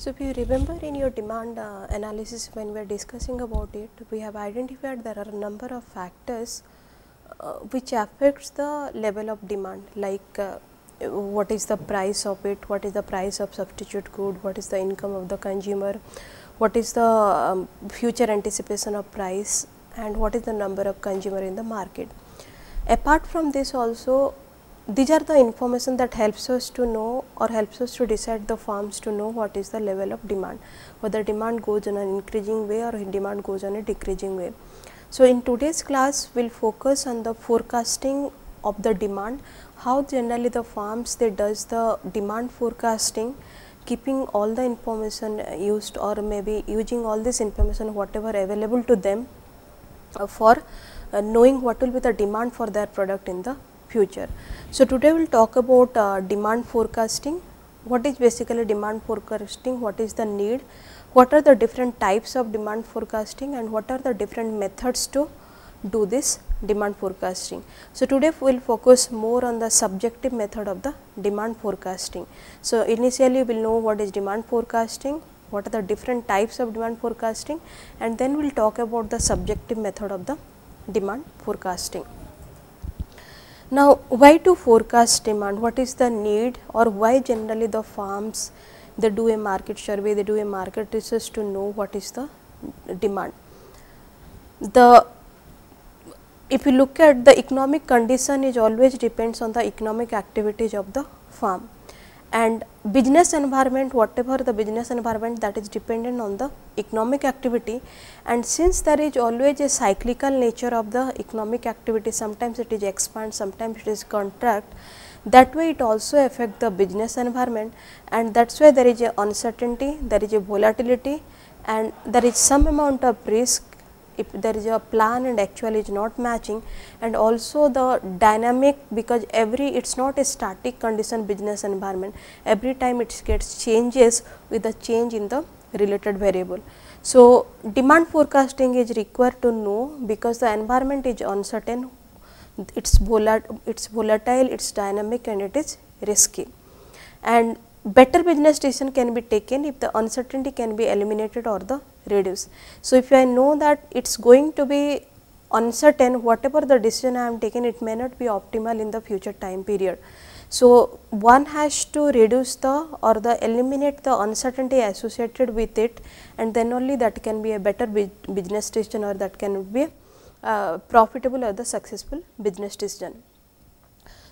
So, if you remember in your demand uh, analysis when we are discussing about it, we have identified there are a number of factors uh, which affects the level of demand like uh, what is the price of it, what is the price of substitute good, what is the income of the consumer, what is the um, future anticipation of price and what is the number of consumer in the market. Apart from this also these are the information that helps us to know or helps us to decide the firms to know what is the level of demand, whether demand goes on an increasing way or demand goes on a decreasing way. So, in today's class we will focus on the forecasting of the demand, how generally the firms they does the demand forecasting keeping all the information used or maybe using all this information whatever available to them uh, for uh, knowing what will be the demand for their product in the future. So, today we will talk about uh, demand forecasting, what is basically demand forecasting, what is the need, what are the different types of demand forecasting and what are the different methods to do this demand forecasting. So, today we will focus more on the subjective method of the demand forecasting. So, initially we will know what is demand forecasting, what are the different types of demand forecasting and then we will talk about the subjective method of the demand forecasting. Now, why to forecast demand? What is the need or why generally the farms they do a market survey, they do a market research to know what is the demand. The if you look at the economic condition is always depends on the economic activities of the farm and business environment whatever the business environment that is dependent on the economic activity. And since there is always a cyclical nature of the economic activity sometimes it is expand sometimes it is contract that way it also affect the business environment. And that is why there is a uncertainty there is a volatility and there is some amount of risk if there is a plan and actual is not matching and also the dynamic because every it is not a static condition business environment. Every time it gets changes with the change in the related variable. So, demand forecasting is required to know because the environment is uncertain. It's volatile it's volatile it's dynamic and it is risky. And better business decision can be taken if the uncertainty can be eliminated or the reduce. So, if I know that it is going to be uncertain whatever the decision I am taken it may not be optimal in the future time period. So, one has to reduce the or the eliminate the uncertainty associated with it and then only that can be a better business decision or that can be uh, profitable or the successful business decision.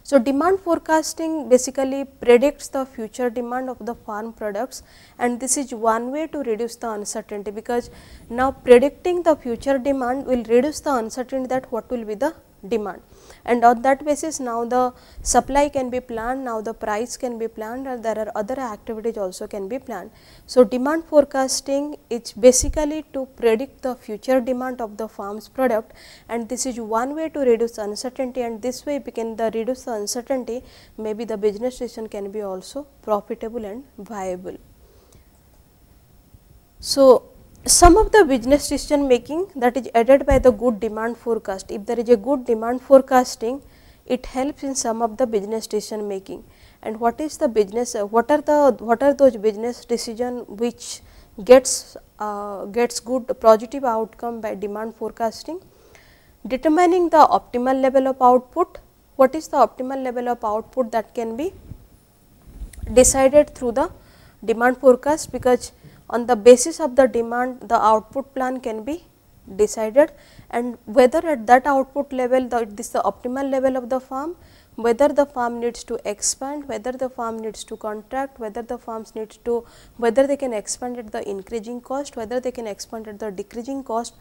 So, demand forecasting basically predicts the future demand of the farm products and this is one way to reduce the uncertainty because now predicting the future demand will reduce the uncertainty that what will be the demand and on that basis now the supply can be planned, now the price can be planned and there are other activities also can be planned. So, demand forecasting is basically to predict the future demand of the farm's product and this is one way to reduce uncertainty and this way we can the reduce the uncertainty maybe the business decision can be also profitable and viable. So, some of the business decision making that is aided by the good demand forecast. If there is a good demand forecasting, it helps in some of the business decision making. And what is the business, uh, what are the, what are those business decision which gets, uh, gets good positive outcome by demand forecasting? Determining the optimal level of output, what is the optimal level of output that can be decided through the demand forecast because on the basis of the demand the output plan can be decided and whether at that output level the, this the optimal level of the farm, whether the farm needs to expand, whether the farm needs to contract, whether the farms needs to, whether they can expand at the increasing cost, whether they can expand at the decreasing cost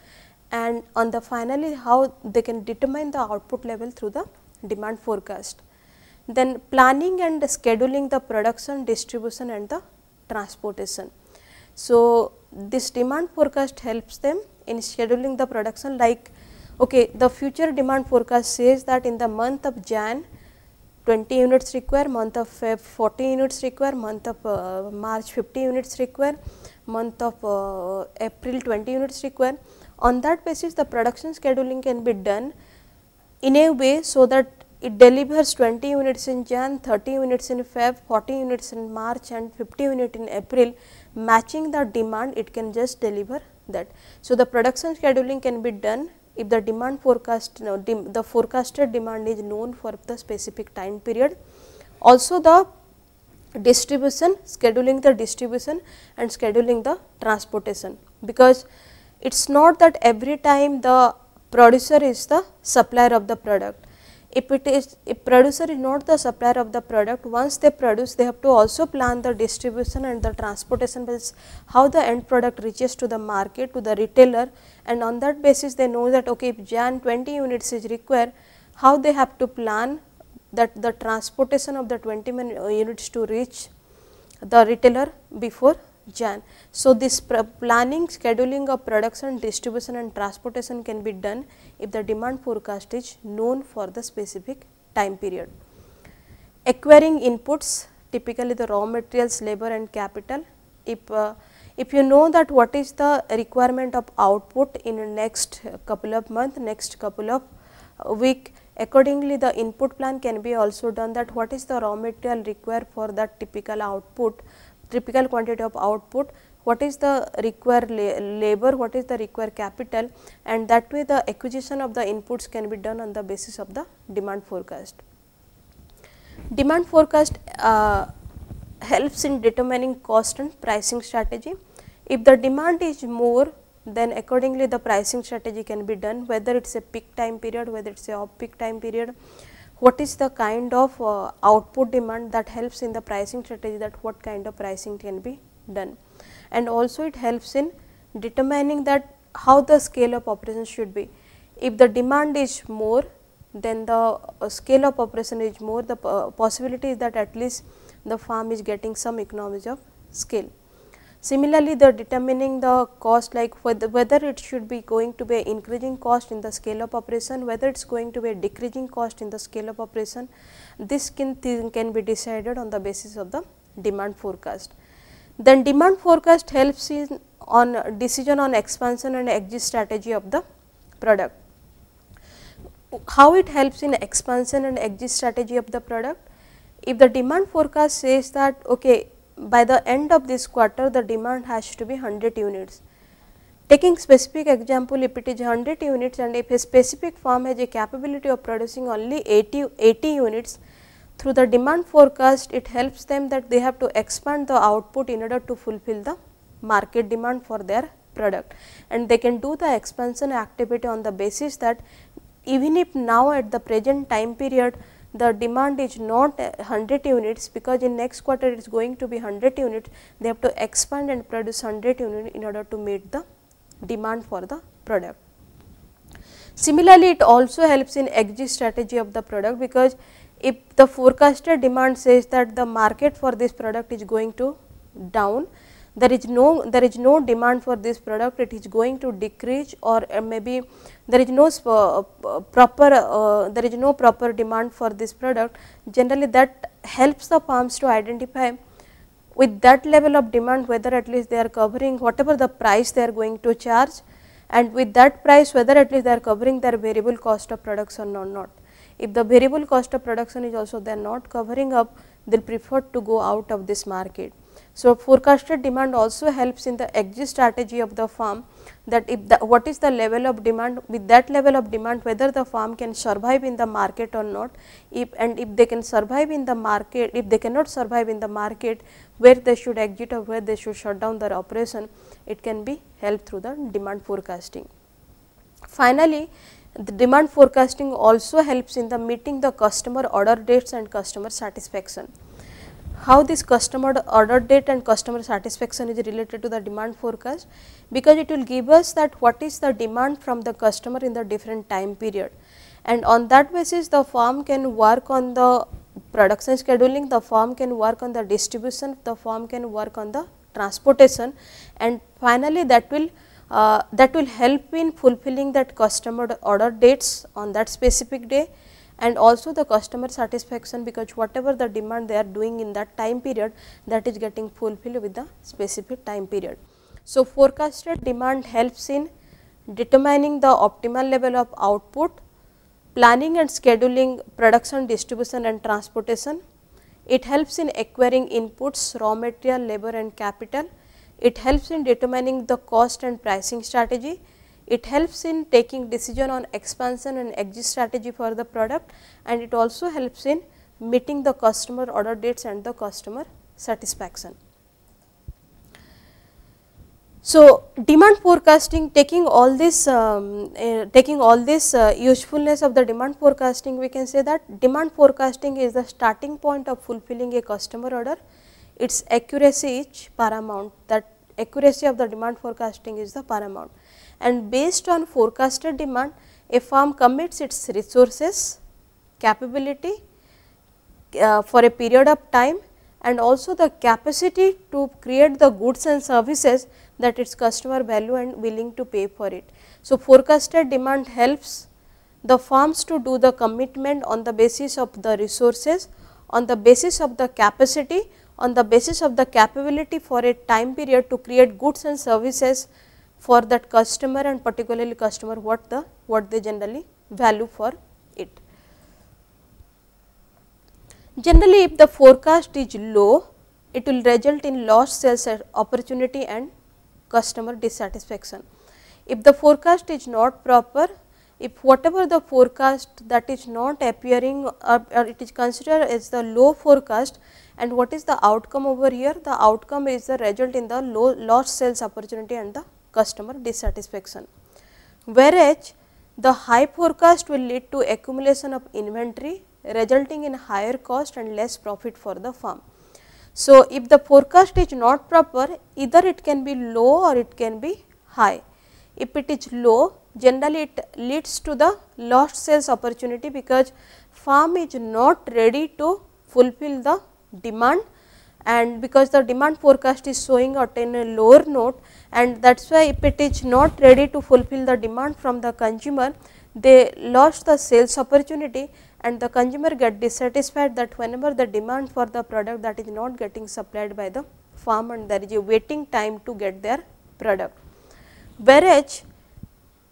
and on the finally how they can determine the output level through the demand forecast. Then planning and scheduling the production, distribution and the transportation. So, this demand forecast helps them in scheduling the production like okay, the future demand forecast says that in the month of Jan 20 units require, month of Feb 40 units require, month of uh, March 50 units require, month of uh, April 20 units require. On that basis the production scheduling can be done in a way so that it delivers 20 units in Jan, 30 units in Feb, 40 units in March and 50 unit in April matching the demand it can just deliver that. So, the production scheduling can be done if the demand forecast no, the forecasted demand is known for the specific time period. Also the distribution scheduling the distribution and scheduling the transportation because it is not that every time the producer is the supplier of the product if it is if producer is not the supplier of the product once they produce they have to also plan the distribution and the transportation basis how the end product reaches to the market to the retailer. And on that basis they know that okay if jan 20 units is required how they have to plan that the transportation of the 20 uh, units to reach the retailer before Jan. So, this planning scheduling of production distribution and transportation can be done if the demand forecast is known for the specific time period. Acquiring inputs typically the raw materials labor and capital if uh, if you know that what is the requirement of output in next couple of month next couple of week accordingly the input plan can be also done that what is the raw material required for that typical output typical quantity of output, what is the required la labor, what is the required capital and that way the acquisition of the inputs can be done on the basis of the demand forecast. Demand forecast uh, helps in determining cost and pricing strategy. If the demand is more then accordingly the pricing strategy can be done whether it is a peak time period, whether it is a off peak time period what is the kind of uh, output demand that helps in the pricing strategy that what kind of pricing can be done. And also it helps in determining that how the scale of operation should be. If the demand is more then the uh, scale of operation is more the uh, possibility is that at least the farm is getting some economies of scale. Similarly, the determining the cost like whether, whether it should be going to be increasing cost in the scale of operation, whether it is going to be a decreasing cost in the scale of operation, this can, can be decided on the basis of the demand forecast. Then demand forecast helps in on decision on expansion and exit strategy of the product. How it helps in expansion and exit strategy of the product? If the demand forecast says that okay, by the end of this quarter the demand has to be 100 units. Taking specific example if it is 100 units and if a specific firm has a capability of producing only 80, 80 units through the demand forecast it helps them that they have to expand the output in order to fulfill the market demand for their product and they can do the expansion activity on the basis that even if now at the present time period the demand is not 100 units because in next quarter it is going to be 100 units, they have to expand and produce 100 units in order to meet the demand for the product. Similarly, it also helps in exit strategy of the product because if the forecasted demand says that the market for this product is going to down, there is no there is no demand for this product it is going to decrease or uh, maybe there is no uh, proper uh, there is no proper demand for this product generally that helps the farms to identify with that level of demand whether at least they are covering whatever the price they are going to charge and with that price whether at least they are covering their variable cost of production or not. If the variable cost of production is also they are not covering up they will prefer to go out of this market. So, forecasted demand also helps in the exit strategy of the farm that if the, what is the level of demand with that level of demand whether the farm can survive in the market or not if and if they can survive in the market if they cannot survive in the market where they should exit or where they should shut down their operation it can be helped through the demand forecasting. Finally, the demand forecasting also helps in the meeting the customer order dates and customer satisfaction how this customer order date and customer satisfaction is related to the demand forecast because it will give us that what is the demand from the customer in the different time period. And on that basis the firm can work on the production scheduling, the firm can work on the distribution, the firm can work on the transportation and finally that will uh, that will help in fulfilling that customer order dates on that specific day and also the customer satisfaction because whatever the demand they are doing in that time period that is getting fulfilled with the specific time period. So, forecasted demand helps in determining the optimal level of output planning and scheduling production, distribution and transportation. It helps in acquiring inputs, raw material, labor and capital. It helps in determining the cost and pricing strategy. It helps in taking decision on expansion and exit strategy for the product and it also helps in meeting the customer order dates and the customer satisfaction. So, demand forecasting taking all this um, uh, taking all this uh, usefulness of the demand forecasting we can say that demand forecasting is the starting point of fulfilling a customer order. Its accuracy is paramount. That accuracy of the demand forecasting is the paramount and based on forecasted demand a firm commits its resources capability uh, for a period of time and also the capacity to create the goods and services that its customer value and willing to pay for it. So, forecasted demand helps the firms to do the commitment on the basis of the resources, on the basis of the capacity, on the basis of the capability for a time period to create goods and services for that customer and particularly customer what the what they generally value for it. Generally, if the forecast is low, it will result in lost sales opportunity and customer dissatisfaction. If the forecast is not proper, if whatever the forecast that is not appearing or, or, it is considered as the low forecast and what is the outcome over here? The outcome is the result in the low lost sales opportunity and the customer dissatisfaction. Whereas, the high forecast will lead to accumulation of inventory resulting in higher cost and less profit for the firm. So, if the forecast is not proper either it can be low or it can be high. If it is low generally it leads to the lost sales opportunity because firm is not ready to fulfill the demand and because the demand forecast is showing at a lower note and that is why if it is not ready to fulfill the demand from the consumer they lost the sales opportunity and the consumer get dissatisfied that whenever the demand for the product that is not getting supplied by the farm and there is a waiting time to get their product. Whereas,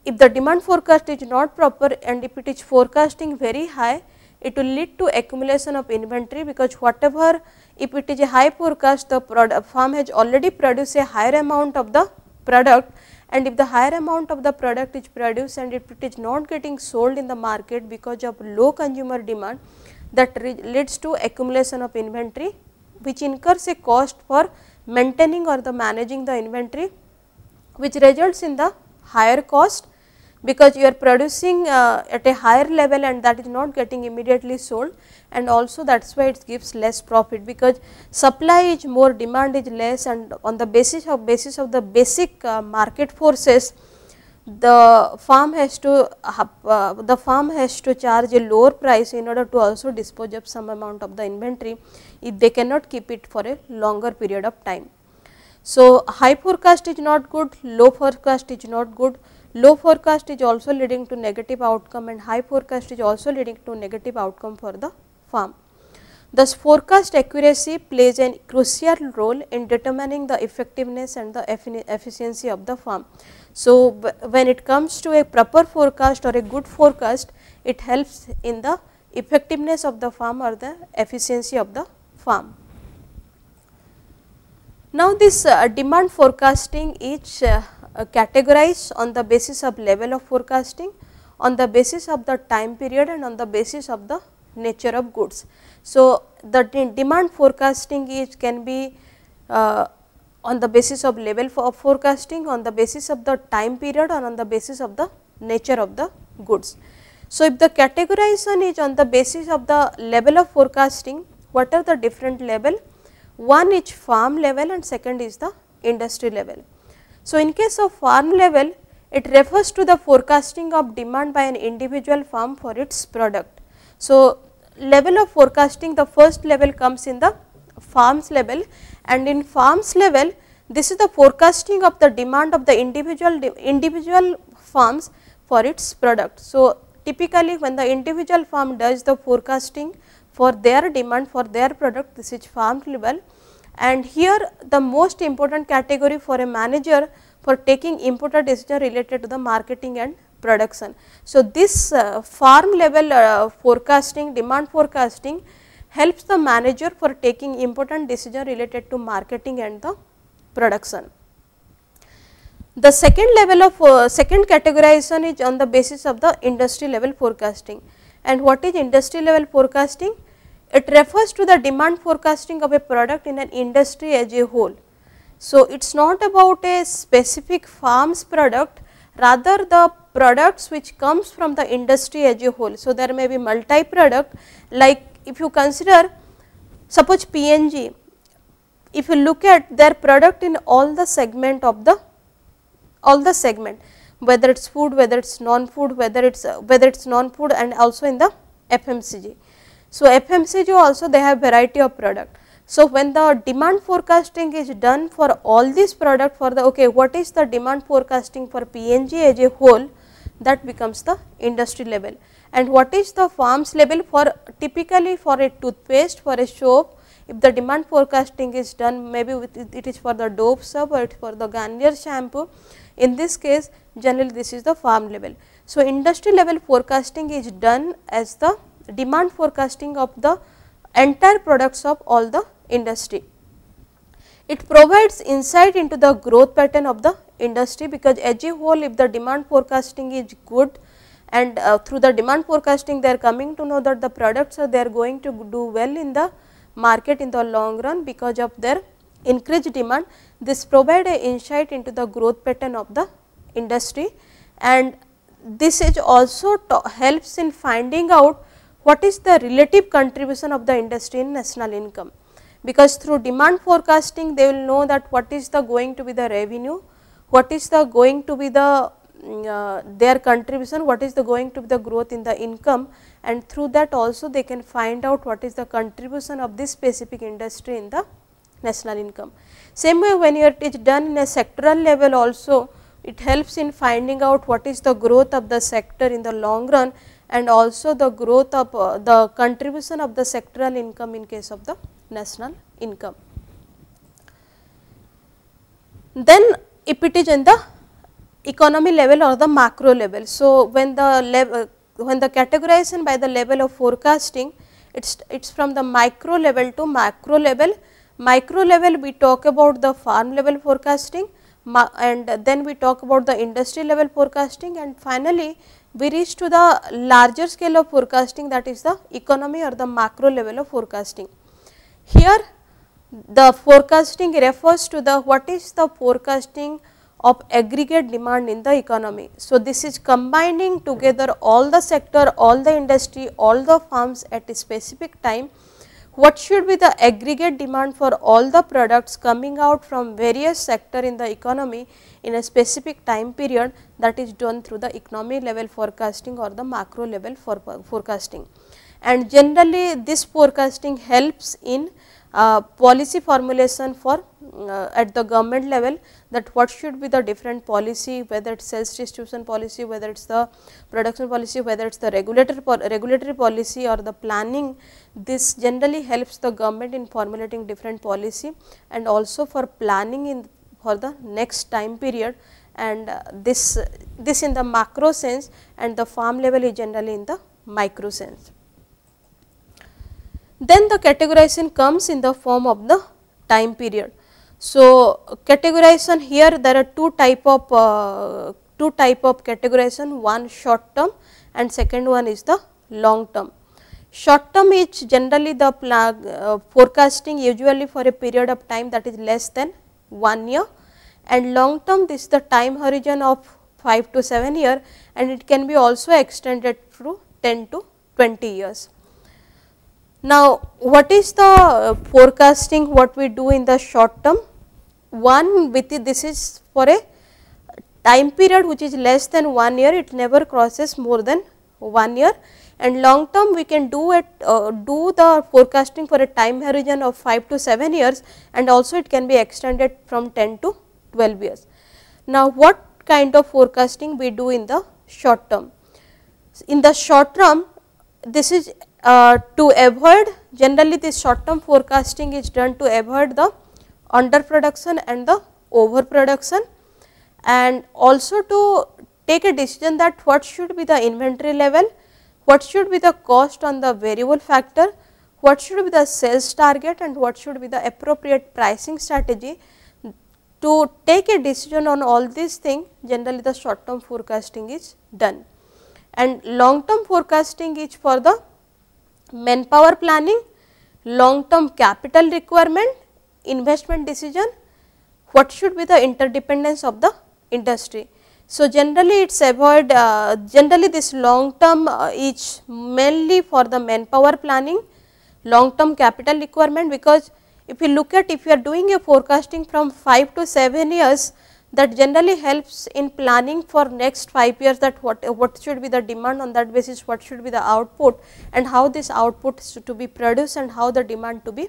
if the demand forecast is not proper and if it is forecasting very high, it will lead to accumulation of inventory because whatever if it is a high forecast the farm has already produced a higher amount of the product. And if the higher amount of the product is produced and if it is not getting sold in the market because of low consumer demand that leads to accumulation of inventory which incurs a cost for maintaining or the managing the inventory which results in the higher cost because you are producing uh, at a higher level and that is not getting immediately sold and also that is why it gives less profit because supply is more demand is less and on the basis of basis of the basic uh, market forces the farm has to uh, the farm has to charge a lower price in order to also dispose of some amount of the inventory if they cannot keep it for a longer period of time. So, high forecast is not good, low forecast is not good, low forecast is also leading to negative outcome and high forecast is also leading to negative outcome for the farm. Thus, forecast accuracy plays a crucial role in determining the effectiveness and the efficiency of the farm. So, when it comes to a proper forecast or a good forecast, it helps in the effectiveness of the farm or the efficiency of the farm. Now, this uh, demand forecasting is uh, uh, categorized on the basis of level of forecasting, on the basis of the time period and on the basis of the nature of goods. So, the de demand forecasting is can be uh, on the basis of level of forecasting, on the basis of the time period and on the basis of the nature of the goods. So, if the categorization is on the basis of the level of forecasting, what are the different level? One is farm level and second is the industry level. So, in case of farm level, it refers to the forecasting of demand by an individual farm for its product. So, level of forecasting the first level comes in the farms level and in farms level this is the forecasting of the demand of the individual individual farms for its product. So, typically when the individual farm does the forecasting for their demand for their product this is farm level and here the most important category for a manager for taking important decision related to the marketing and production. So, this uh, farm level uh, forecasting demand forecasting helps the manager for taking important decision related to marketing and the production. The second level of uh, second categorization is on the basis of the industry level forecasting and what is industry level forecasting? It refers to the demand forecasting of a product in an industry as a whole. So, it is not about a specific farm's product rather the products which comes from the industry as a whole. So, there may be multi product like if you consider suppose P&G, if you look at their product in all the segment of the all the segment whether it is food, whether it is non-food, whether it is whether it is non-food and also in the FMCG. So, FMCG also they have variety of product. So, when the demand forecasting is done for all these product for the okay what is the demand forecasting for P&G as a whole that becomes the industry level and what is the farms level for typically for a toothpaste for a soap if the demand forecasting is done maybe it is for the Dove soap or it is for the Garnier shampoo in this case generally this is the farm level. So, industry level forecasting is done as the demand forecasting of the entire products of all the industry. It provides insight into the growth pattern of the industry because as a whole if the demand forecasting is good and uh, through the demand forecasting they are coming to know that the products are they are going to do well in the market in the long run because of their increased demand. This provide a insight into the growth pattern of the industry and this is also helps in finding out what is the relative contribution of the industry in national income. Because through demand forecasting they will know that what is the going to be the revenue, what is the going to be the mm, uh, their contribution, what is the going to be the growth in the income and through that also they can find out what is the contribution of this specific industry in the national income. Same way when it is done in a sectoral level also it helps in finding out what is the growth of the sector in the long run and also the growth of uh, the contribution of the sectoral income in case of the national income. Then if it is in the economy level or the macro level. So, when the level when the categorization by the level of forecasting it is it is from the micro level to macro level Micro level we talk about the farm level forecasting and then we talk about the industry level forecasting and finally, we reach to the larger scale of forecasting that is the economy or the macro level of forecasting. Here the forecasting refers to the what is the forecasting of aggregate demand in the economy. So, this is combining together all the sector, all the industry, all the farms at a specific time what should be the aggregate demand for all the products coming out from various sector in the economy in a specific time period that is done through the economy level forecasting or the macro level for forecasting. And generally this forecasting helps in uh, policy formulation for uh, at the government level that what should be the different policy whether it is sales distribution policy, whether it is the production policy, whether it is the regulatory, regulatory policy or the planning. This generally helps the government in formulating different policy and also for planning in for the next time period and uh, this, this in the macro sense and the farm level is generally in the micro sense. Then the categorization comes in the form of the time period. So, categorization here there are two type of uh, two type of categorization one short term and second one is the long term. Short term is generally the uh, forecasting usually for a period of time that is less than 1 year and long term this is the time horizon of 5 to 7 year and it can be also extended through 10 to 20 years. Now, what is the uh, forecasting what we do in the short term? One with it, this is for a time period which is less than 1 year, it never crosses more than 1 year and long term we can do it uh, do the forecasting for a time horizon of 5 to 7 years and also it can be extended from 10 to 12 years. Now, what kind of forecasting we do in the short term? In the short term this is uh, to avoid generally this short term forecasting is done to avoid the underproduction and the overproduction and also to take a decision that what should be the inventory level, what should be the cost on the variable factor, what should be the sales target and what should be the appropriate pricing strategy. To take a decision on all these things generally the short term forecasting is done and long term forecasting is for the manpower planning, long term capital requirement, investment decision, what should be the interdependence of the industry. So, generally it is avoid uh, generally this long term uh, is mainly for the manpower planning, long term capital requirement because if you look at if you are doing a forecasting from 5 to 7 years that generally helps in planning for next 5 years that what, what should be the demand on that basis, what should be the output and how this output is to be produced and how the demand to be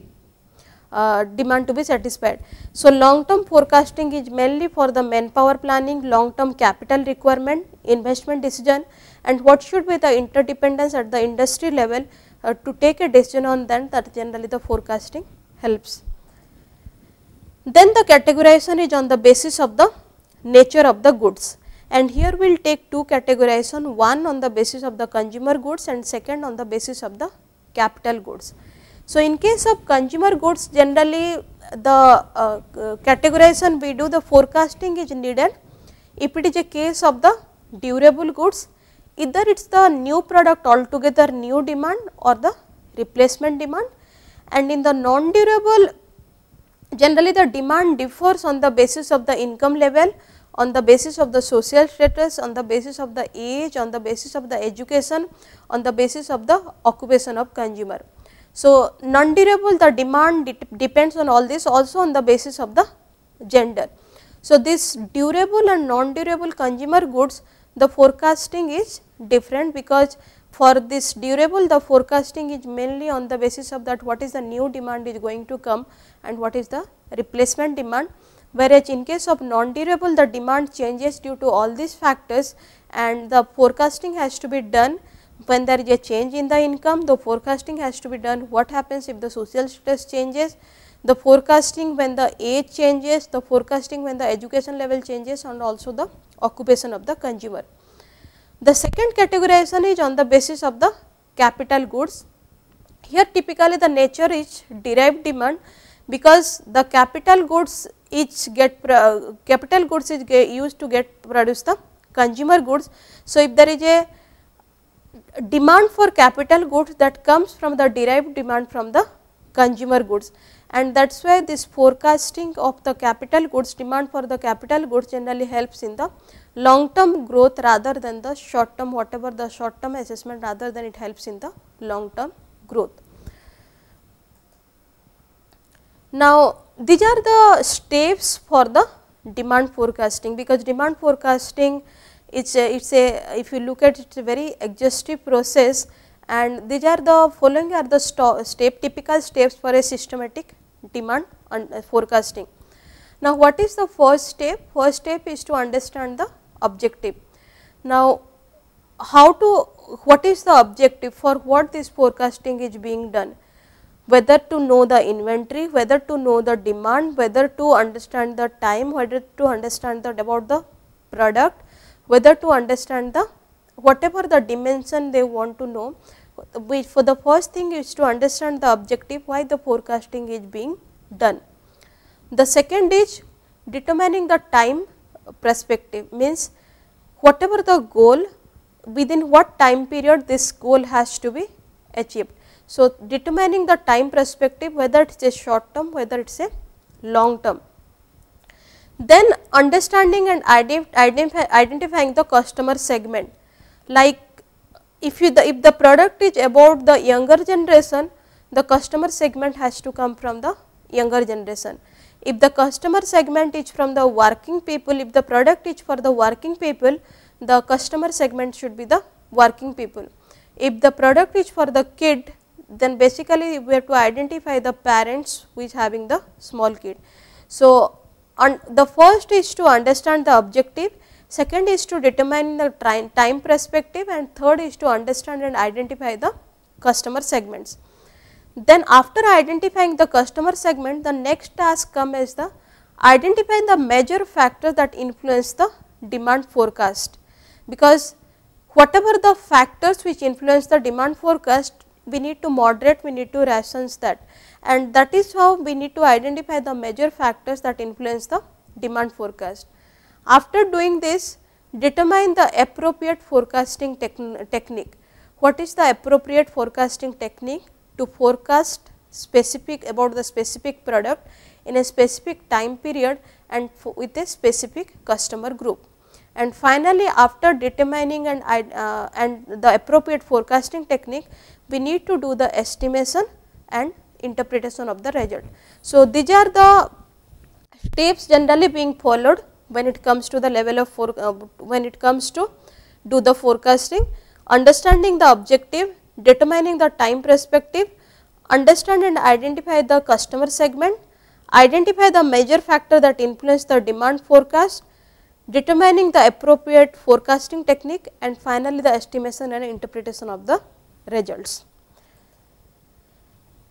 uh, demand to be satisfied. So, long term forecasting is mainly for the manpower planning, long term capital requirement, investment decision and what should be the interdependence at the industry level uh, to take a decision on that that generally the forecasting helps. Then the categorization is on the basis of the nature of the goods. And here we will take two categorization one on the basis of the consumer goods and second on the basis of the capital goods. So, in case of consumer goods generally the uh, categorization we do the forecasting is needed. If it is a case of the durable goods either it is the new product altogether new demand or the replacement demand. And in the non durable generally the demand differs on the basis of the income level, on the basis of the social status, on the basis of the age, on the basis of the education, on the basis of the occupation of consumer. So, non-durable the demand depends on all this also on the basis of the gender. So, this durable and non-durable consumer goods the forecasting is different because for this durable the forecasting is mainly on the basis of that what is the new demand is going to come and what is the replacement demand. Whereas, in case of non-durable the demand changes due to all these factors and the forecasting has to be done when there is a change in the income the forecasting has to be done what happens if the social status changes the forecasting when the age changes the forecasting when the education level changes and also the occupation of the consumer. The second categorization is on the basis of the capital goods. Here typically the nature is derived demand because the capital goods each get uh, capital goods is used to get produce the consumer goods. So, if there is a demand for capital goods that comes from the derived demand from the consumer goods and that is why this forecasting of the capital goods demand for the capital goods generally helps in the long term growth rather than the short term whatever the short term assessment rather than it helps in the long term growth. Now, these are the steps for the demand forecasting because demand forecasting it's a, it's a if you look at it, it's a very exhaustive process and these are the following are the step typical steps for a systematic demand and forecasting. Now, what is the first step? First step is to understand the objective. Now, how to what is the objective for what this forecasting is being done? Whether to know the inventory, whether to know the demand, whether to understand the time, whether to understand the about the product, whether to understand the whatever the dimension they want to know. For the first thing is to understand the objective why the forecasting is being done. The second is determining the time perspective means whatever the goal within what time period this goal has to be achieved. So, determining the time perspective whether it is a short term whether it is a long term. Then understanding and identify, identifying the customer segment like if you the if the product is about the younger generation the customer segment has to come from the younger generation if the customer segment is from the working people, if the product is for the working people, the customer segment should be the working people. If the product is for the kid, then basically we have to identify the parents who is having the small kid. So, the first is to understand the objective, second is to determine the time perspective and third is to understand and identify the customer segments. Then after identifying the customer segment, the next task comes as the identifying the major factors that influence the demand forecast. because whatever the factors which influence the demand forecast we need to moderate, we need to ration that and that is how we need to identify the major factors that influence the demand forecast. After doing this determine the appropriate forecasting technique. What is the appropriate forecasting technique to forecast specific about the specific product in a specific time period and with a specific customer group. And finally, after determining and, uh, and the appropriate forecasting technique, we need to do the estimation and interpretation of the result. So, these are the steps generally being followed when it comes to the level of for, uh, when it comes to do the forecasting, understanding the objective, determining the time perspective, understand and identify the customer segment, identify the major factor that influence the demand forecast, determining the appropriate forecasting technique and finally, the estimation and interpretation of the results.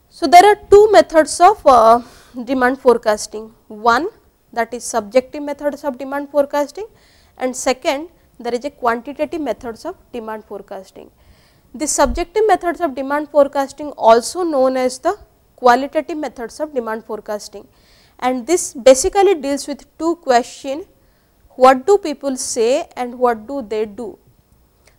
So, there are two methods of uh, demand forecasting. One that is subjective methods of demand forecasting and second there is a quantitative methods of demand forecasting. The subjective methods of demand forecasting also known as the qualitative methods of demand forecasting and this basically deals with two question what do people say and what do they do.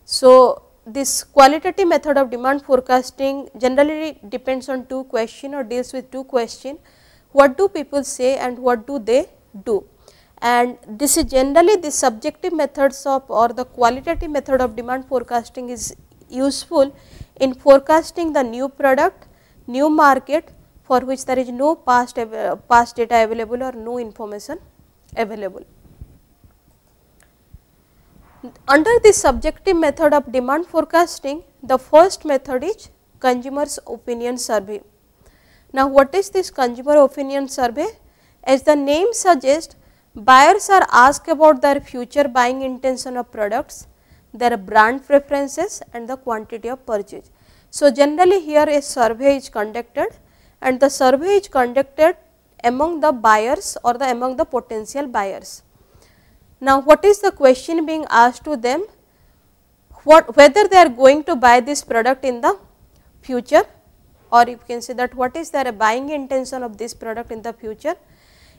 So, this qualitative method of demand forecasting generally depends on two question or deals with two question what do people say and what do they do and this is generally the subjective methods of or the qualitative method of demand forecasting is useful in forecasting the new product, new market for which there is no past, past data available or no information available. Under the subjective method of demand forecasting, the first method is consumers opinion survey. Now, what is this consumer opinion survey? As the name suggests, buyers are asked about their future buying intention of products, their brand preferences and the quantity of purchase. So, generally here a survey is conducted and the survey is conducted among the buyers or the among the potential buyers. Now, what is the question being asked to them? What whether they are going to buy this product in the future or you can say that what is their buying intention of this product in the future.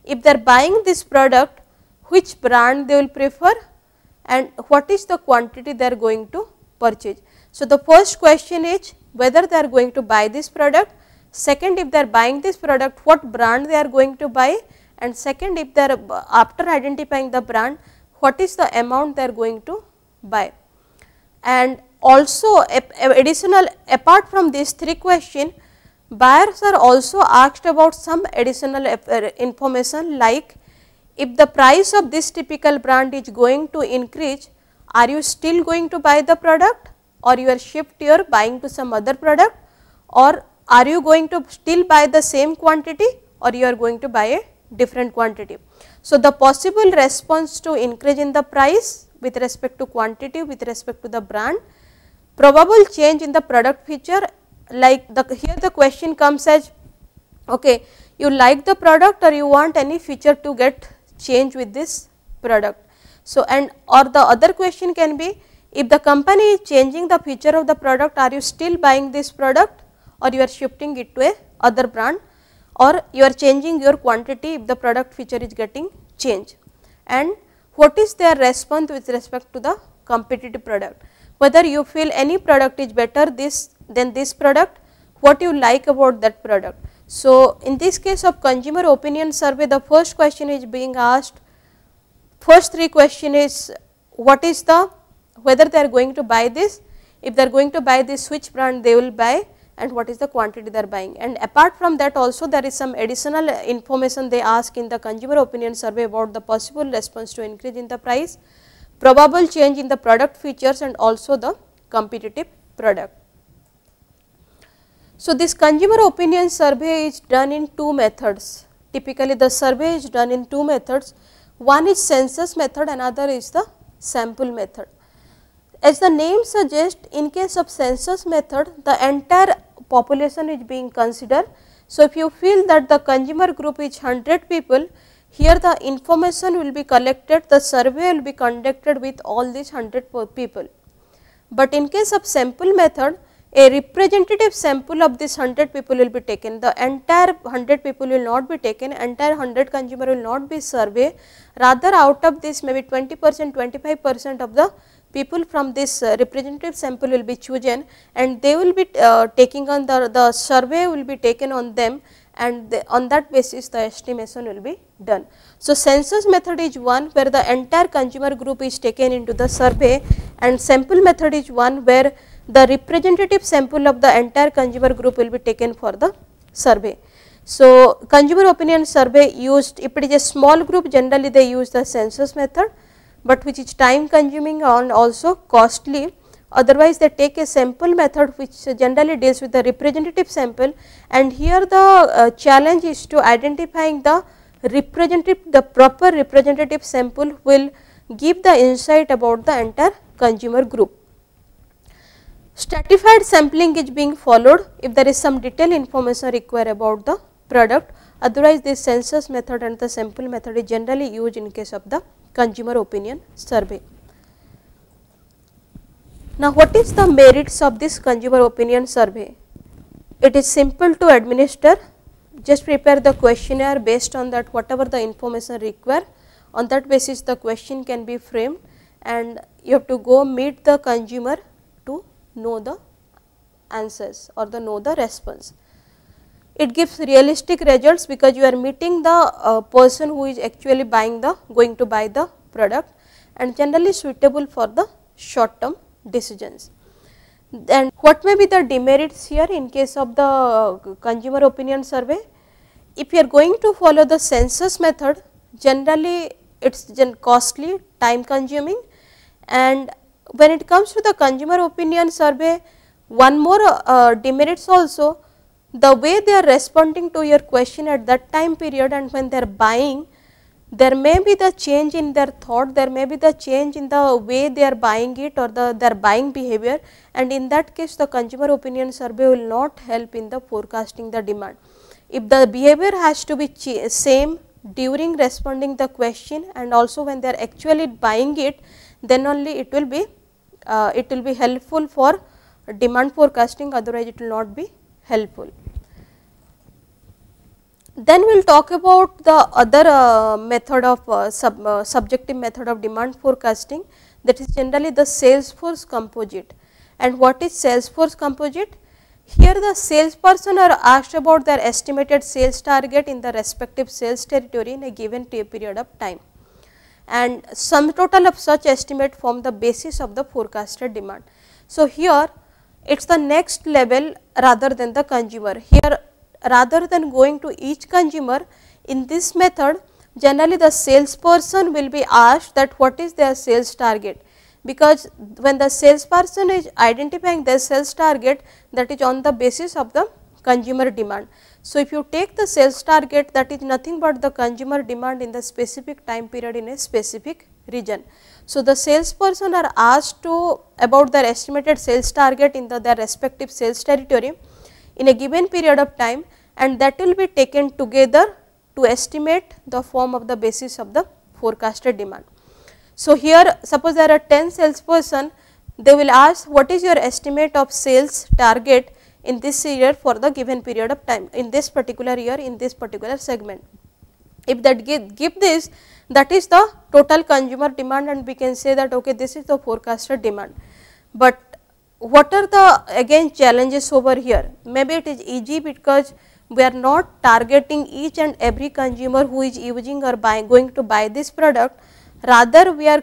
If they are buying this product, which brand they will prefer and what is the quantity they are going to purchase. So, the first question is whether they are going to buy this product, second if they are buying this product what brand they are going to buy and second if they are uh, after identifying the brand what is the amount they are going to buy. And also additional apart from these three question buyers are also asked about some additional uh, information like if the price of this typical brand is going to increase are you still going to buy the product? Or you are shift your buying to some other product? Or are you going to still buy the same quantity? Or you are going to buy a different quantity. So, the possible response to increase in the price with respect to quantity with respect to the brand, probable change in the product feature like the here the question comes as okay you like the product or you want any feature to get change with this product. So, and or the other question can be if the company is changing the feature of the product are you still buying this product? Or you are shifting it to a other brand? Or you are changing your quantity if the product feature is getting changed? And what is their response with respect to the competitive product? Whether you feel any product is better this than this product what you like about that product. So, in this case of consumer opinion survey the first question is being asked first three question is what is the whether they are going to buy this if they are going to buy this which brand they will buy and what is the quantity they are buying. And apart from that also there is some additional information they ask in the consumer opinion survey about the possible response to increase in the price, probable change in the product features and also the competitive product. So, this consumer opinion survey is done in two methods. Typically, the survey is done in two methods. One is census method, another is the sample method. As the name suggests, in case of census method, the entire population is being considered. So, if you feel that the consumer group is 100 people, Here the information will be collected, the survey will be conducted with all these 100 people. But in case of sample method, a representative sample of this 100 people will be taken. The entire 100 people will not be taken, entire 100 consumer will not be surveyed, Rather out of this maybe 20 percent, 25 percent of the people from this uh, representative sample will be chosen. And they will be uh, taking on the, the survey will be taken on them. And the, on that basis the estimation will be done. So, census method is one where the entire consumer group is taken into the survey. And sample method is one where the representative sample of the entire consumer group will be taken for the survey. So, consumer opinion survey used if it is a small group generally they use the census method, but which is time consuming and also costly otherwise they take a sample method which generally deals with the representative sample and here the uh, challenge is to identifying the representative the proper representative sample will give the insight about the entire consumer group. Stratified sampling is being followed if there is some detailed information required about the product otherwise this census method and the sample method is generally used in case of the consumer opinion survey. Now, what is the merits of this consumer opinion survey? It is simple to administer, just prepare the questionnaire based on that whatever the information required. On that basis the question can be framed and you have to go meet the consumer know the answers or the know the response. It gives realistic results because you are meeting the uh, person who is actually buying the going to buy the product and generally suitable for the short term decisions. Then what may be the demerits here in case of the uh, consumer opinion survey? If you are going to follow the census method generally it is costly, time consuming and when it comes to the consumer opinion survey, one more uh, demerits also the way they are responding to your question at that time period and when they are buying, there may be the change in their thought, there may be the change in the way they are buying it or the their buying behavior and in that case the consumer opinion survey will not help in the forecasting the demand. If the behavior has to be same during responding the question and also when they are actually buying it, then only it will be uh, it will be helpful for demand forecasting otherwise it will not be helpful. Then we will talk about the other uh, method of uh, sub, uh, subjective method of demand forecasting that is generally the sales force composite. And what is sales force composite? Here the salesperson are asked about their estimated sales target in the respective sales territory in a given period of time and sum total of such estimate form the basis of the forecasted demand. So, here it is the next level rather than the consumer. Here rather than going to each consumer in this method generally the salesperson will be asked that what is their sales target because when the salesperson is identifying their sales target that is on the basis of the consumer demand. So, if you take the sales target that is nothing but the consumer demand in the specific time period in a specific region. So, the salesperson are asked to about their estimated sales target in the their respective sales territory in a given period of time and that will be taken together to estimate the form of the basis of the forecasted demand. So, here suppose there are 10 salesperson they will ask what is your estimate of sales target in this year for the given period of time in this particular year in this particular segment. If that give, give this that is the total consumer demand and we can say that okay this is the forecasted demand. But what are the again challenges over here? Maybe it is easy because we are not targeting each and every consumer who is using or buying going to buy this product rather we are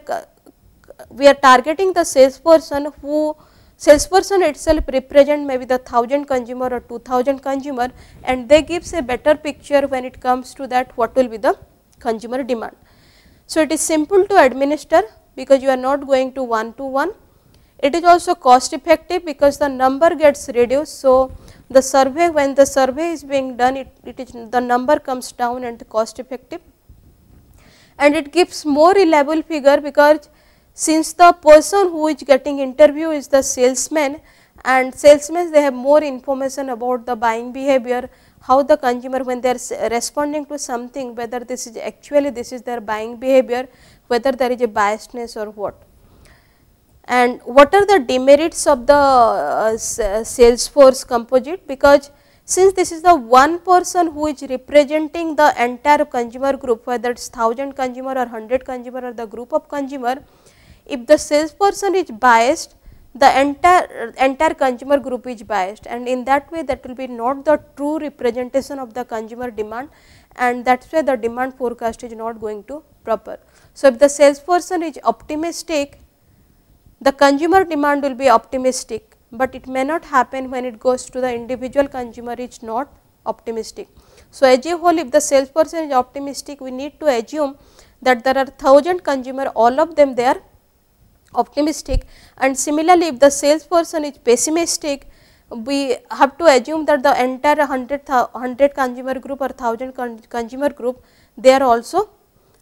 we are targeting the salesperson who salesperson itself represent maybe the 1000 consumer or 2000 consumer and they gives a better picture when it comes to that what will be the consumer demand. So, it is simple to administer because you are not going to one to one. It is also cost effective because the number gets reduced. So, the survey when the survey is being done it, it is the number comes down and the cost effective and it gives more reliable figure because since the person who is getting interview is the salesman and salesmen they have more information about the buying behavior how the consumer when they are responding to something whether this is actually this is their buying behavior, whether there is a biasness or what. And what are the demerits of the uh, sales force composite because since this is the one person who is representing the entire consumer group whether it is 1000 consumer or 100 consumer or the group of consumer, if the salesperson is biased the entire entire consumer group is biased and in that way that will be not the true representation of the consumer demand and that is why the demand forecast is not going to proper. So, if the salesperson is optimistic the consumer demand will be optimistic, but it may not happen when it goes to the individual consumer is not optimistic. So, as a whole if the salesperson is optimistic we need to assume that there are thousand consumer all of them they are optimistic and similarly if the salesperson is pessimistic we have to assume that the entire 100, 100 consumer group or 1000 con consumer group they are also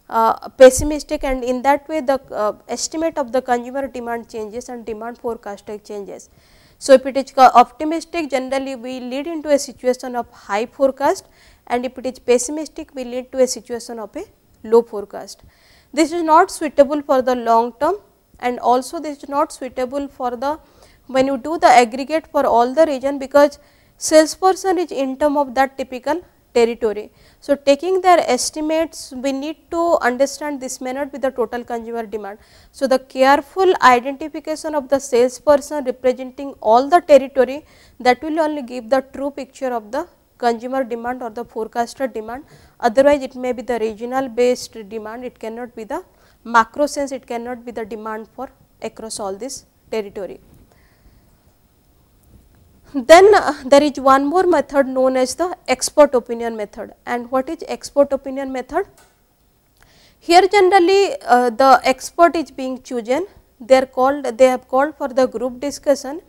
uh, pessimistic and in that way the uh, estimate of the consumer demand changes and demand forecast changes. So, if it is optimistic generally we lead into a situation of high forecast and if it is pessimistic we lead to a situation of a low forecast. This is not suitable for the long term and also this is not suitable for the when you do the aggregate for all the region because salesperson is in term of that typical territory. So, taking their estimates we need to understand this may not be the total consumer demand. So, the careful identification of the salesperson representing all the territory that will only give the true picture of the consumer demand or the forecasted demand otherwise it may be the regional based demand it cannot be the macro sense it cannot be the demand for across all this territory. Then uh, there is one more method known as the expert opinion method and what is expert opinion method? Here generally uh, the expert is being chosen they are called they have called for the group discussion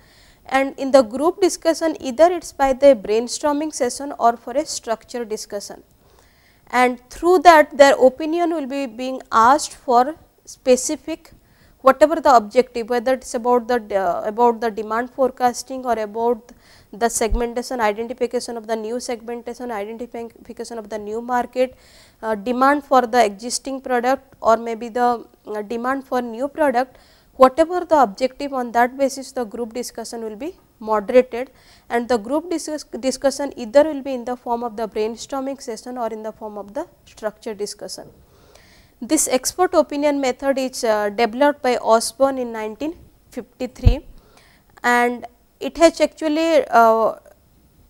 and in the group discussion either it is by the brainstorming session or for a structured discussion and through that their opinion will be being asked for specific whatever the objective whether it is about the uh, about the demand forecasting or about the segmentation identification of the new segmentation identification of the new market uh, demand for the existing product or maybe the uh, demand for new product whatever the objective on that basis the group discussion will be moderated and the group discuss discussion either will be in the form of the brainstorming session or in the form of the structured discussion. This expert opinion method is uh, developed by Osborn in 1953 and it has actually uh,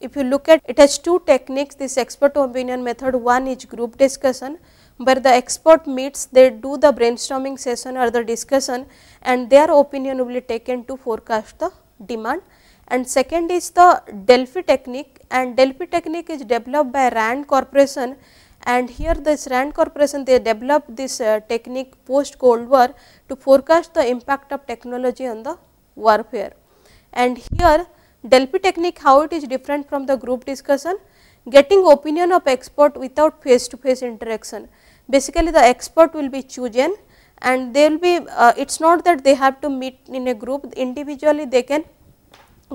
if you look at it has two techniques this expert opinion method one is group discussion where the expert meets they do the brainstorming session or the discussion and their opinion will be taken to forecast the demand and second is the Delphi technique and Delphi technique is developed by Rand corporation and here this Rand corporation they developed this uh, technique post cold war to forecast the impact of technology on the warfare. And here Delphi technique how it is different from the group discussion getting opinion of expert without face to face interaction. Basically the expert will be chosen and they will be uh, it is not that they have to meet in a group individually they can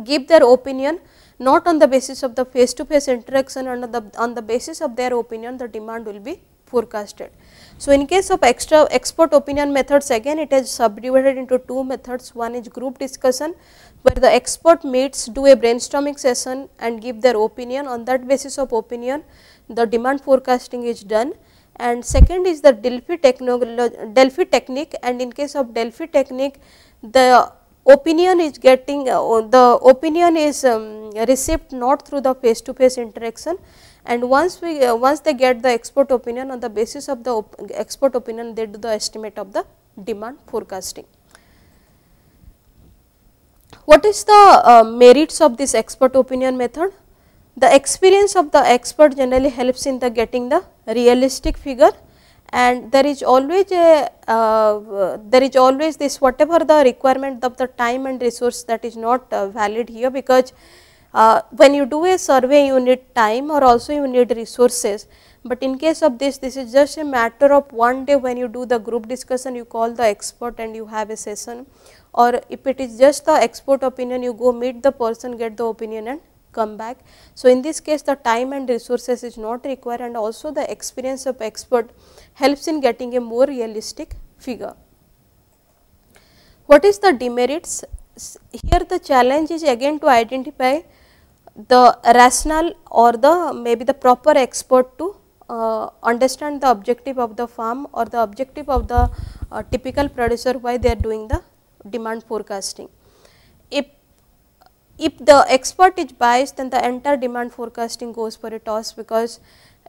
give their opinion not on the basis of the face to face interaction on the, on the basis of their opinion the demand will be forecasted. So, in case of extra expert opinion methods again it is subdivided into two methods. One is group discussion where the expert meets do a brainstorming session and give their opinion. On that basis of opinion the demand forecasting is done. And second is the Delphi, Delphi technique. And in case of Delphi technique the opinion is getting uh, the opinion is um, received not through the face to face interaction and once we uh, once they get the expert opinion on the basis of the op expert opinion they do the estimate of the demand forecasting. What is the uh, merits of this expert opinion method? The experience of the expert generally helps in the getting the realistic figure and there is always a uh, there is always this whatever the requirement of the time and resource that is not uh, valid here because uh, when you do a survey you need time or also you need resources but in case of this this is just a matter of one day when you do the group discussion you call the expert and you have a session or if it is just the expert opinion you go meet the person get the opinion and come back. So, in this case the time and resources is not required and also the experience of expert helps in getting a more realistic figure. What is the demerits? Here the challenge is again to identify the rational or the maybe the proper expert to uh, understand the objective of the farm or the objective of the uh, typical producer why they are doing the demand forecasting. If if the expert is biased then the entire demand forecasting goes for a toss because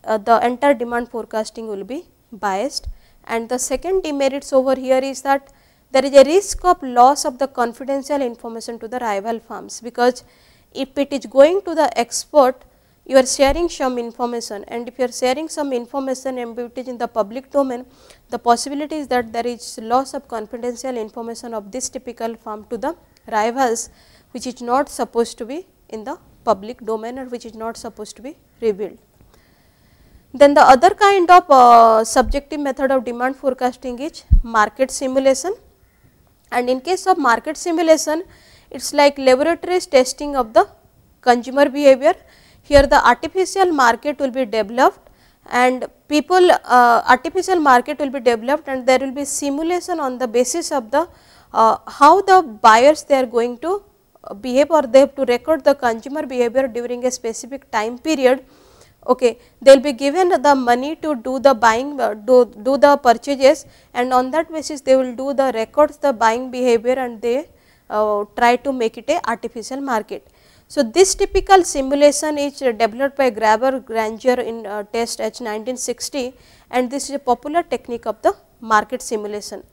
uh, the entire demand forecasting will be biased and the second demerits over here is that there is a risk of loss of the confidential information to the rival firms because if it is going to the expert you are sharing some information and if you are sharing some information and it is in the public domain the possibility is that there is loss of confidential information of this typical farm to the rivals which is not supposed to be in the public domain or which is not supposed to be revealed. Then the other kind of uh, subjective method of demand forecasting is market simulation and in case of market simulation it is like laboratories testing of the consumer behavior. Here the artificial market will be developed and people uh, artificial market will be developed and there will be simulation on the basis of the uh, how the buyers they are going to behave or they have to record the consumer behavior during a specific time period. Okay. They will be given the money to do the buying, uh, do, do the purchases and on that basis they will do the records the buying behavior and they uh, try to make it a artificial market. So, this typical simulation is developed by Graber Granger in uh, test H 1960 and this is a popular technique of the market simulation.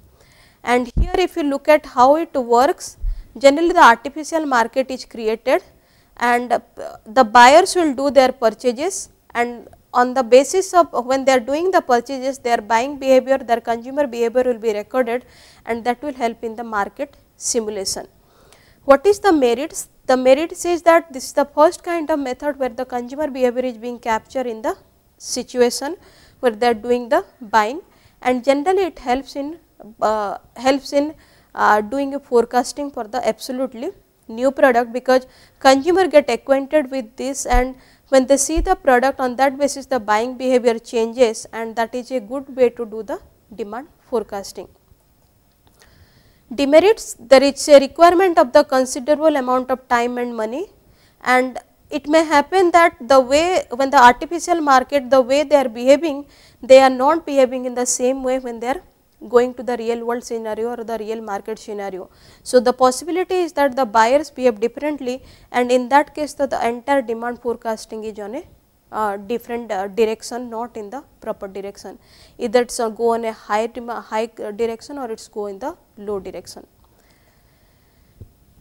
And here if you look at how it works, generally the artificial market is created and the buyers will do their purchases and on the basis of when they are doing the purchases their buying behavior their consumer behavior will be recorded and that will help in the market simulation. What is the merits? The merit says that this is the first kind of method where the consumer behavior is being captured in the situation where they are doing the buying and generally it helps in uh, helps in uh, doing a forecasting for the absolutely new product because consumer get acquainted with this and when they see the product on that basis the buying behavior changes and that is a good way to do the demand forecasting. Demerits there is a requirement of the considerable amount of time and money and it may happen that the way when the artificial market the way they are behaving they are not behaving in the same way when they are going to the real world scenario or the real market scenario. So, the possibility is that the buyers behave differently and in that case the, the entire demand forecasting is on a uh, different uh, direction not in the proper direction either it is uh, go on a high, high direction or it is go in the low direction.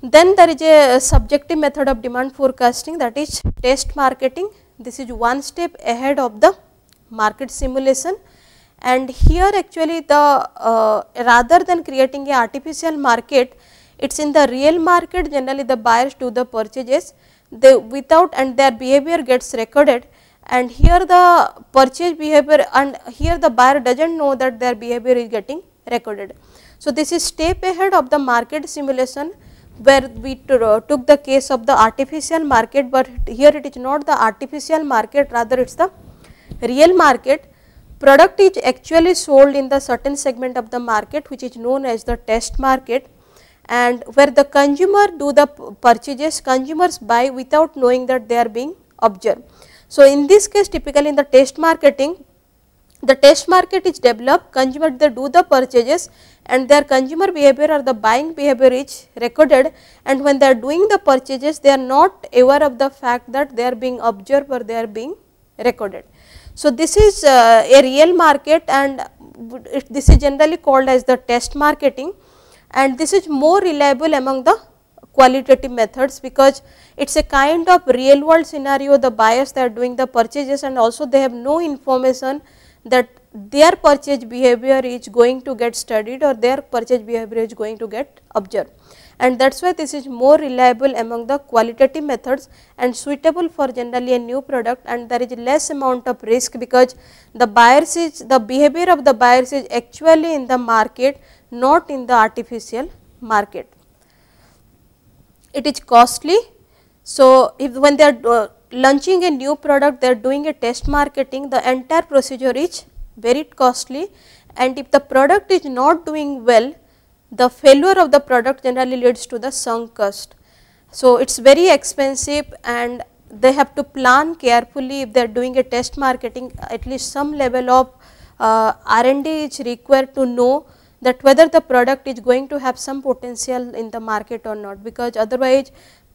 Then there is a subjective method of demand forecasting that is test marketing. This is one step ahead of the market simulation and here actually the uh, rather than creating a artificial market it is in the real market generally the buyers do the purchases. They without and their behavior gets recorded. And here the purchase behavior and here the buyer does not know that their behavior is getting recorded. So, this is step ahead of the market simulation where we took the case of the artificial market, but here it is not the artificial market rather it is the real market product is actually sold in the certain segment of the market which is known as the test market and where the consumer do the purchases consumers buy without knowing that they are being observed. So, in this case typically in the test marketing the test market is developed consumer they do the purchases and their consumer behavior or the buying behavior is recorded and when they are doing the purchases they are not aware of the fact that they are being observed or they are being recorded. So, this is uh, a real market and this is generally called as the test marketing and this is more reliable among the qualitative methods because it is a kind of real world scenario the buyers they are doing the purchases and also they have no information that their purchase behavior is going to get studied or their purchase behavior is going to get observed and that is why this is more reliable among the qualitative methods and suitable for generally a new product and there is less amount of risk because the buyers is the behavior of the buyers is actually in the market not in the artificial market. It is costly. So, if when they are uh, launching a new product, they are doing a test marketing, the entire procedure is very costly and if the product is not doing well, the failure of the product generally leads to the sunk cost. So, it is very expensive and they have to plan carefully if they are doing a test marketing at least some level of uh, R&D is required to know that whether the product is going to have some potential in the market or not because otherwise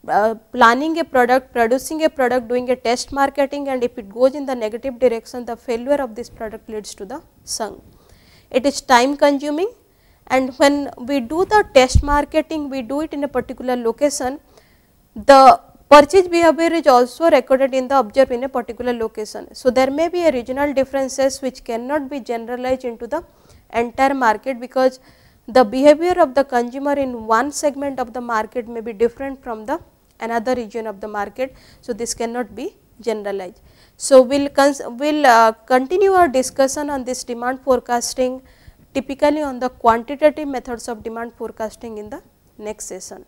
uh, planning a product, producing a product, doing a test marketing and if it goes in the negative direction the failure of this product leads to the sunk. It is time consuming and when we do the test marketing we do it in a particular location the purchase behavior is also recorded in the observed in a particular location. So, there may be a regional differences which cannot be generalized into the entire market because the behavior of the consumer in one segment of the market may be different from the another region of the market. So, this cannot be generalized. So, we will we'll, uh, continue our discussion on this demand forecasting typically on the quantitative methods of demand forecasting in the next session.